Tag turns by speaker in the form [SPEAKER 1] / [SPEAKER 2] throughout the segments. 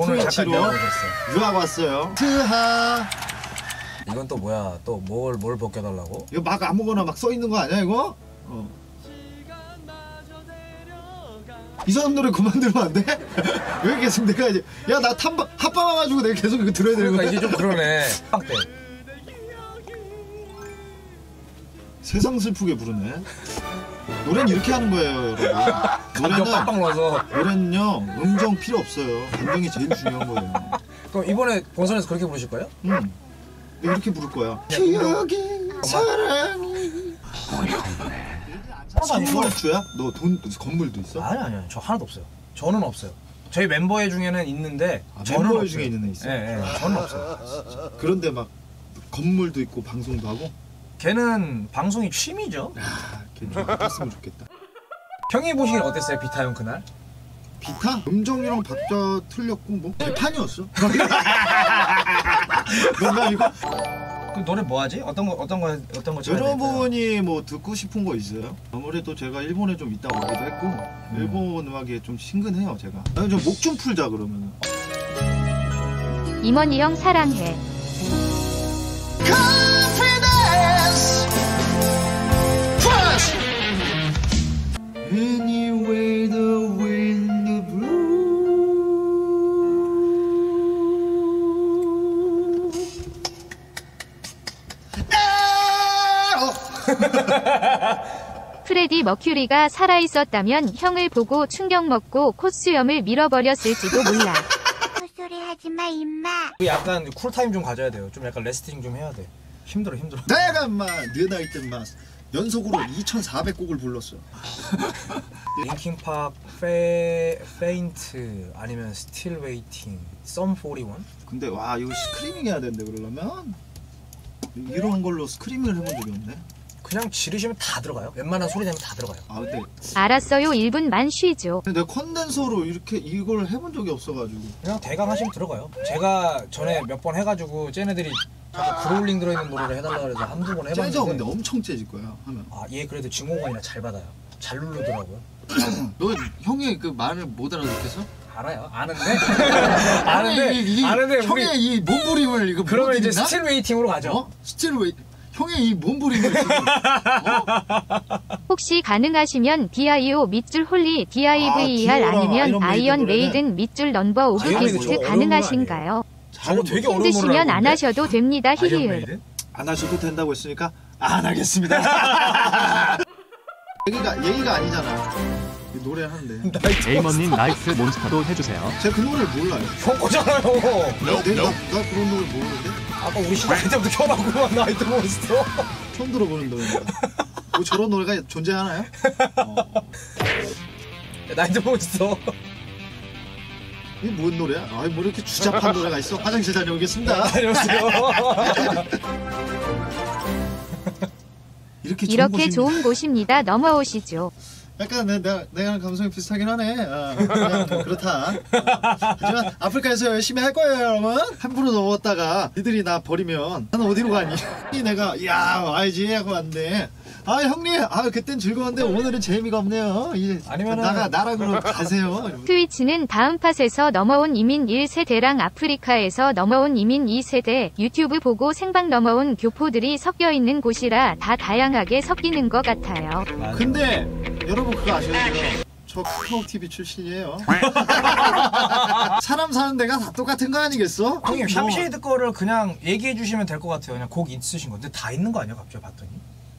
[SPEAKER 1] 오늘 잠깐.
[SPEAKER 2] 유학 왔어요. 트하.
[SPEAKER 1] 이건 또 뭐야? 또뭘뭘 벗겨달라고?
[SPEAKER 2] 이거 막 아무거나 막 써 있는 거 아니야 이거? 어. 이 사람 노래 그만 들으면 안 돼? 왜 계속 내가 이제 야나 탐방 합방 와가지고 내가 계속 이거 들어야 되는
[SPEAKER 1] 그러니까
[SPEAKER 2] 거야?
[SPEAKER 1] 이게 좀 그러네. 빵때.
[SPEAKER 2] 세상 슬프게 부르네. 노래는 이렇게 하는 거예요, 여러분.
[SPEAKER 1] 감정
[SPEAKER 2] 노래는
[SPEAKER 1] 빵빵 넣어서.
[SPEAKER 2] 노래는요 음정 필요 없어요. 감정이 제일 중요한 거예요.
[SPEAKER 1] 그럼 이번에 본선에서 그렇게 부르실 거예요?
[SPEAKER 2] 음. 이렇게 부를 거야. 기억이 사랑이. 선물주야? 너 돈 건물도 있어?
[SPEAKER 1] 아니 아니. 저 하나도 없어요. 저는 없어요. 저희 멤버 중에는 있는데
[SPEAKER 2] 아,
[SPEAKER 1] 저는
[SPEAKER 2] 멤버
[SPEAKER 1] 없어요.
[SPEAKER 2] 중에 있는 애 있어?
[SPEAKER 1] 예, 예. 저는 없어요.
[SPEAKER 2] 그런데 막 건물도 있고 방송도 하고.
[SPEAKER 1] 걔는 방송이 취미죠.
[SPEAKER 2] 아, 걔좀 바꿨으면 좋겠다.
[SPEAKER 1] 형이 보시기엔 어땠어요? 비타 형 그날?
[SPEAKER 2] 비타? 음정이랑 박자 틀렸고 뭐 개판이었어. 나 이거
[SPEAKER 1] 그 노래 뭐 하지? 어떤 거 어떤 거 어떤 거 쳐야?
[SPEAKER 2] 여러분이 뭐 듣고 싶은 거 있어요? 아무래도 제가 일본에 좀 있다 오기도 했고
[SPEAKER 1] 음.
[SPEAKER 2] 일본 음악에 좀 친근해요 제가. 아니 좀목 좀 풀자 그러면은.
[SPEAKER 3] 임원이 형 사랑해.
[SPEAKER 2] Anyway the wind blows.
[SPEAKER 3] 프레디 머큐리가 살아있었다면 형을 보고 충격 먹고 콧수염을 밀어버렸을지도 몰라.
[SPEAKER 4] 헛소리 하지 마, 임마.
[SPEAKER 1] 그 약간 cool time 좀 가져야 돼요. 좀 약간 resting 좀 해야 돼. 힘들어 힘들어.
[SPEAKER 2] 내가 인마 네 나이 때만 연속으로 2,400곡을 불렀어.
[SPEAKER 1] Linkin Park, 페, Faint 아니면 Still Waiting, Sum 41.
[SPEAKER 2] 근데 와 이거 screaming 해야 되는데 그러려면 이런 걸로 screaming을 해본 적이 없네.
[SPEAKER 1] 그냥 지르시면 다 들어가요. 웬만한 소리 내면 다 들어가요.
[SPEAKER 2] 아 근데,
[SPEAKER 3] 알았어요 1분만 쉬죠.
[SPEAKER 2] 근데 내가 콘덴서로 이렇게 이걸 해본 적이 없어가지고
[SPEAKER 1] 그냥 대강 하시면 들어가요. 제가 전에 몇 번 해가지고 쟤네들이 자꾸 growling 들어있는 노래를 해달라 그래서 한두 번 해봤는데
[SPEAKER 2] 째져 근데 엄청 째질 거야 하면.
[SPEAKER 1] 아, 얘 그래도 진공관이라 잘 받아요. 잘 누르더라고요.
[SPEAKER 2] 너 형의 그 말을 못 알아듣겠어?
[SPEAKER 1] 알아요. 아는데 아는데
[SPEAKER 2] 이, 이,
[SPEAKER 1] 아는데 우리
[SPEAKER 2] 형의 이 몸부림을 이거
[SPEAKER 1] 그러면
[SPEAKER 2] 못
[SPEAKER 1] 이제? Still Waiting으로 가죠.
[SPEAKER 2] 어? Still 왜 형의 이 몸부림을 지금 어?
[SPEAKER 3] 혹시 가능하시면 Dio 밑줄 Holy
[SPEAKER 2] 아,
[SPEAKER 3] Diver
[SPEAKER 2] 귀여워라.
[SPEAKER 3] 아니면 Iron Maiden 밑줄
[SPEAKER 1] Number of Maiden
[SPEAKER 3] 게스트 가능하신가요?
[SPEAKER 1] 저거 되게 어려운 노래
[SPEAKER 3] 힘드시면 안 하셔도 됩니다.
[SPEAKER 1] Iron
[SPEAKER 3] 히히을.
[SPEAKER 1] Maiden?
[SPEAKER 2] 안 하셔도 된다고 했으니까 안 하겠습니다. 얘기가 얘기가 아니잖아. 이 노래 하는데
[SPEAKER 5] 에이머님 Night Monster도 해주세요.
[SPEAKER 2] 제가 그 노래를 몰라요.
[SPEAKER 1] 형 거잖아요.
[SPEAKER 2] 나, 내가 나, 나 그런 노래 모르는데
[SPEAKER 1] 아까 우리 시작할 때부터 켜놨구만 Night Monster.
[SPEAKER 2] 처음 들어보는 노래인데. 뭐 저런 노래가 존재하나요? 어.
[SPEAKER 1] Night Monster.
[SPEAKER 2] 이게 뭔 노래야? 아이 뭐 이렇게 주잡한 노래가 있어? 화장실 다녀오겠습니다.
[SPEAKER 1] 안녕하세요.
[SPEAKER 2] 이렇게 좋은
[SPEAKER 3] 이렇게
[SPEAKER 2] 곳입니다.
[SPEAKER 3] 좋은 곳입니다. 넘어오시죠.
[SPEAKER 2] 약간 내, 내가, 내가 하는 감성이 비슷하긴 하네. 아, 뭐 그렇다. 아, 하지만 아프리카에서 열심히 할 거예요, 여러분. 함부로 넘었다가 니들이 나 버리면 나는 어디로 가니? 이 내가 야 와야지 하고 왔는데 아 형님 아 그땐 즐거웠는데 오늘은 재미가 없네요. 이
[SPEAKER 1] 아니면은-
[SPEAKER 2] 나가 나랑으로 가세요.
[SPEAKER 3] 트위치는 다음 팟에서 넘어온 이민 1세대랑 아프리카에서 넘어온 이민 2세대, 유튜브 보고 생방 넘어온 교포들이 섞여 있는 곳이라 다 다양하게 섞이는 것 같아요.
[SPEAKER 2] 근데 여러분 그거 돼요. 저 카카오 TV 출신이에요. 사람 사는 데가 다 똑같은 거 아니겠어?
[SPEAKER 1] 형님
[SPEAKER 2] 뭐-
[SPEAKER 1] Siam Shade 거를 그냥 얘기해 주시면 될 것 같아요. 그냥 곡 있으신 건데 다 있는 거 아니야? 갑자기 봤더니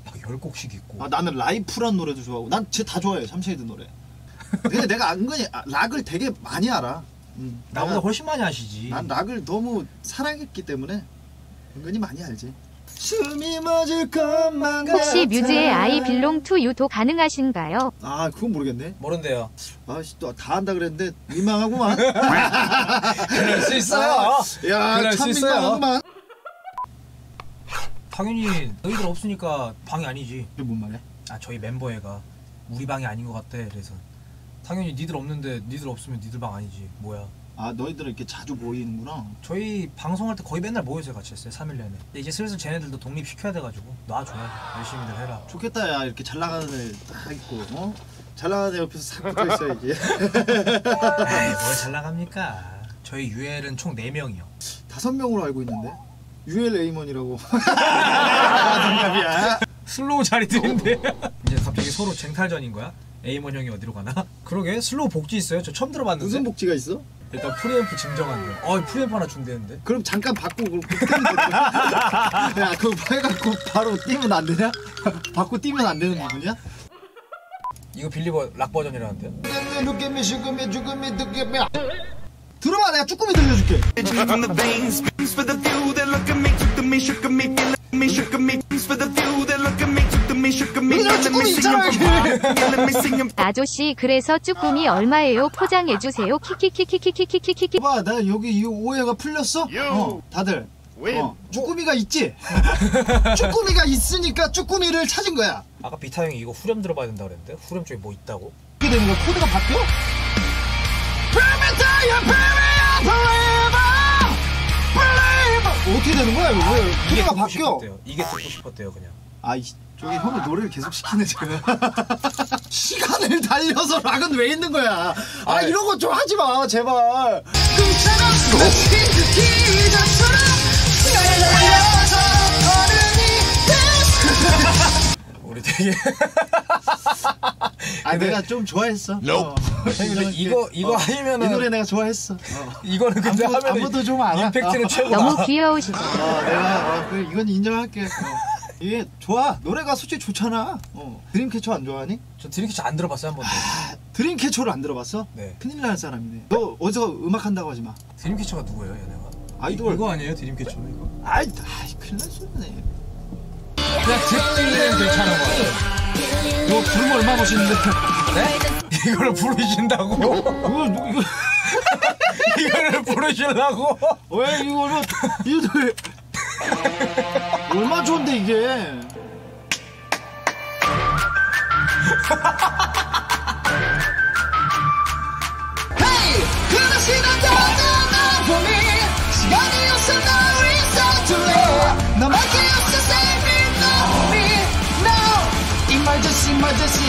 [SPEAKER 1] 막 열 곡씩 있고.
[SPEAKER 2] 아, 나는 Life란 노래도 좋아하고 난 쟤 다 좋아해요 Siam Shade 노래 근데 내가 은근히 아, 락을 되게 많이 알아 음,
[SPEAKER 1] 나보다 훨씬 많이 아시지.
[SPEAKER 2] 난 락을 너무 사랑했기 때문에 은근히 많이 알지
[SPEAKER 3] 혹시
[SPEAKER 2] 같아.
[SPEAKER 3] 뮤즈의 I Belong to You도 가능하신가요?
[SPEAKER 2] 아 그건 모르겠네
[SPEAKER 1] 모른대요.
[SPEAKER 2] 아씨 또다 한다 그랬는데 민망하구만
[SPEAKER 1] 그럴 수 있어요.
[SPEAKER 2] 야
[SPEAKER 1] 그럴 참수 있어요.
[SPEAKER 2] 민망하구만
[SPEAKER 1] 당연히 너희들 없으니까 방이 아니지.
[SPEAKER 2] 이게 뭔 말이야?
[SPEAKER 1] 아 저희 멤버 애가 우리 방이 아닌 것 같대. 그래서 당연히 니들 없는데 니들 없으면 니들 방 아니지. 뭐야?
[SPEAKER 2] 아 너희들은 이렇게 자주 모이는구나
[SPEAKER 1] 저희 방송할 때 거의 맨날 모여서 같이 했어요. 3일 내내. 근데 이제 슬슬 쟤네들도 독립시켜야 돼가지고 놔줘야 돼. 열심히들 해라.
[SPEAKER 2] 좋겠다 야 이렇게 잘 나가는 애딱 있고 어? 잘 나가는 애 옆에서 싹 붙어 있어야지
[SPEAKER 1] 에이 뭘잘 나갑니까? 저희 UL은 총 4명이요.
[SPEAKER 2] 다섯 명으로 알고 있는데 UL 에이먼이라고
[SPEAKER 1] 슬로우 자리들인데 이제 갑자기 서로 쟁탈전인 거야? 에이먼 형이 어디로 가나? 그러게 슬로우 복지 있어요? 저 처음 들어봤는데
[SPEAKER 2] 무슨 복지가 있어?
[SPEAKER 1] 일단 프리앰프 증정한대요 어 프리앰프 하나 준대는데
[SPEAKER 2] 그럼 잠깐 뛰면 되지. 야 그거 해갖고 바로 뛰면 안 되냐? 받고 뛰면 안 되는 부분이야?
[SPEAKER 1] 이거 Believer 락 버전이라는데요?
[SPEAKER 2] 들어봐 내가 쭈꾸미 들려줄게 그냥 쭈꾸미 있잖아
[SPEAKER 3] 아저씨 그래서 쭈꾸미 얼마예요? 포장해주세요. 키키키키키키키키키.
[SPEAKER 2] 봐봐 나 여기 이 오해가 풀렸어? 어 다들 어, 쭈꾸미가 있지? 쭈꾸미가 있으니까 쭈꾸미를 찾은 거야
[SPEAKER 1] 아까 비타 형이 이거 후렴 들어봐야 된다 그랬는데 후렴 쪽에 뭐 있다고?
[SPEAKER 2] 어떻게 되는 거야? 코드가 바뀌어? 어떻게 되는 거야 이거 코드가 바뀌어
[SPEAKER 1] 싶었대요 이게 듣고 싶었대요 그냥
[SPEAKER 2] 아이 저기 형이 노래를 계속 시키네 지금 시간을 달려서 락은 왜 있는 거야 아
[SPEAKER 1] 아이.
[SPEAKER 2] 이런 거 좀 하지 마 제발
[SPEAKER 1] 우리 되게
[SPEAKER 2] 아 내가 좀 좋아했어 어.
[SPEAKER 1] 근데 이거 이거
[SPEAKER 2] 어,
[SPEAKER 1] 하면은
[SPEAKER 2] 이 노래 내가 좋아했어 어.
[SPEAKER 1] 이거는 근데
[SPEAKER 2] 안무-
[SPEAKER 1] 하면
[SPEAKER 2] 안무도 좀 알아.
[SPEAKER 1] 임팩트는
[SPEAKER 2] 어.
[SPEAKER 1] 최고다
[SPEAKER 3] 너무 귀여우시죠?
[SPEAKER 2] 어, 내가 어, 그래, 이건 인정할게 어. 이게 좋아 노래가 솔직히 좋잖아 어. 드림캐쳐 안 좋아하니?
[SPEAKER 1] 저 드링키치 안 들어봤어요 한 번도
[SPEAKER 2] 드림캐쳐를 안 들어봤어?
[SPEAKER 1] 네
[SPEAKER 2] 큰일 날 사람이네 너 어디서 음악 한다고 하지 마
[SPEAKER 1] 드림캐쳐가 누구예요 얘네가?
[SPEAKER 2] 아이돌.
[SPEAKER 1] 이거 아니에요 드림캐쳐 이거?
[SPEAKER 2] 아이, 아이 큰일 날 소리네
[SPEAKER 1] 그냥 듣기는 괜찮은 거 같아요
[SPEAKER 2] 너 부르면 얼마 멋있는데
[SPEAKER 1] 네? 이거를 부르신다고?
[SPEAKER 2] 이거 이거
[SPEAKER 1] 이거를 부르시려고?
[SPEAKER 2] 왜 이거를 이거 왜 얼마 좋은데 이게?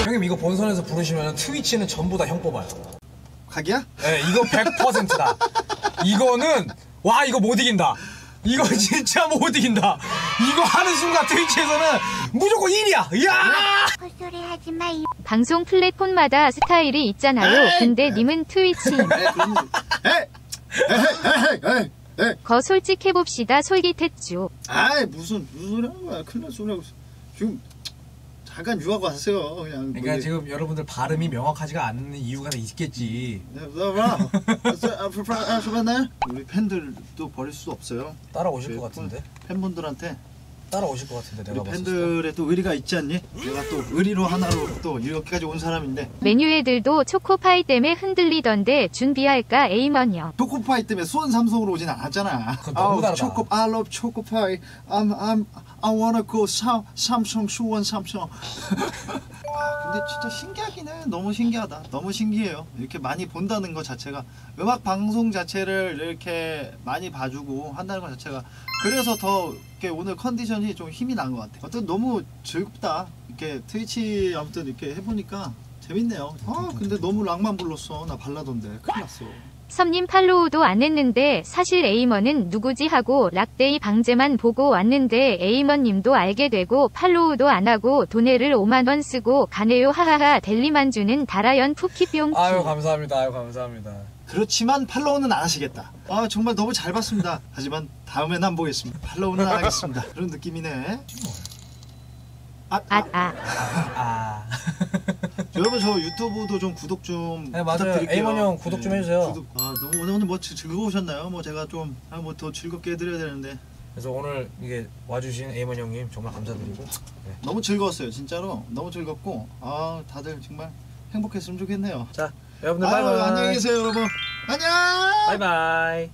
[SPEAKER 1] 형님 이거 본선에서 부르시면 트위치는 전부 다 형 뽑아요.
[SPEAKER 2] 각이야?
[SPEAKER 1] 네 이거 100%다. 이거는 와 이거 못 이긴다 이거 진짜 못 이긴다 이거 하는 순간 트위치에서는 무조건 1위야 이야
[SPEAKER 4] 헛소리 하지 마 이
[SPEAKER 3] 방송 플랫폼마다 스타일이 있잖아요.
[SPEAKER 2] 에이!
[SPEAKER 3] 근데 님은 트위치.
[SPEAKER 2] 에이
[SPEAKER 3] 거 솔직해 봅시다. 솔깃했죠.
[SPEAKER 2] 아이 무슨 무슨 소리 하는 거야 큰일 날 소리 하고 있어 지금 잠깐 유하고 하세요. 그냥
[SPEAKER 1] 그러니까
[SPEAKER 2] 뭐지.
[SPEAKER 1] 지금 여러분들 발음이 명확하지가 않는 이유가 있겠지.
[SPEAKER 2] 네, 봐봐. 아프리카 우리 팬들도 버릴 수 없어요.
[SPEAKER 1] 따라오실 것 같은데.
[SPEAKER 2] 팬분들한테
[SPEAKER 1] 따라오실 것 같은데 내가
[SPEAKER 2] 우리 팬들의 또 의리가 있지 않니? 내가 또 의리로 하나로 또 이렇게까지 온 사람인데
[SPEAKER 3] 메뉴 애들도 초코파이 때문에 흔들리던데 준비할까 에이먼 형.
[SPEAKER 2] 초코파이 때문에 수원 삼성으로 오진 않았잖아.
[SPEAKER 1] 그건 너무 다르다.
[SPEAKER 2] 초코, I love 초코파이. I'm, I'm, I wanna go 삼, 삼성 수원 삼성. 아, 근데 진짜 신기하긴 해. 너무 신기하다. 너무 신기해요. 이렇게 많이 본다는 것 자체가 음악 방송 자체를 이렇게 많이 봐주고 한다는 것 자체가 그래서 더 이렇게 오늘 컨디션이 좀 힘이 난 것 같아. 어떤 너무 즐겁다. 이렇게 트위치 아무튼 이렇게 해보니까 재밌네요. 아 근데 너무 락만 불렀어. 나 발라던데 큰일 났어.
[SPEAKER 3] 섬님 팔로우도 안 했는데 사실 에이먼은 누구지 하고 락데이 방제만 보고 왔는데 에이먼 님도 알게 되고 팔로우도 안 하고 도네를 5만원 쓰고 가네요 하하하 델리만주는 다라연 푸키뿅키
[SPEAKER 1] 아유 감사합니다 아유 감사합니다
[SPEAKER 2] 그렇지만 팔로우는 안 하시겠다. 아 정말 너무 잘 봤습니다. 하지만 다음에는 안 보겠습니다. 팔로우는 안 하겠습니다. 그런 느낌이네. 아, 아,
[SPEAKER 3] 아, 아.
[SPEAKER 1] 아
[SPEAKER 2] 여러분 저 유튜브도 좀 구독 좀
[SPEAKER 1] 네, 맞아요.
[SPEAKER 2] 부탁드릴게요.
[SPEAKER 1] 에이먼 형 구독 좀 해주세요.
[SPEAKER 2] 구독- 아 너무 오늘 오늘 뭐 즐- 즐거우셨나요? 뭐 제가 좀뭐더 즐겁게 해드려야 되는데
[SPEAKER 1] 그래서 오늘 이게 와주신 에이먼 형님 정말 감사드리고 네.
[SPEAKER 2] 너무 즐거웠어요. 진짜로 너무 즐겁고 아 다들 정말 행복했으면 좋겠네요.
[SPEAKER 1] 자 여러분들
[SPEAKER 2] 아유,
[SPEAKER 1] 바이바이
[SPEAKER 2] 안녕히 계세요 여러분. 안녕.
[SPEAKER 1] 바이바이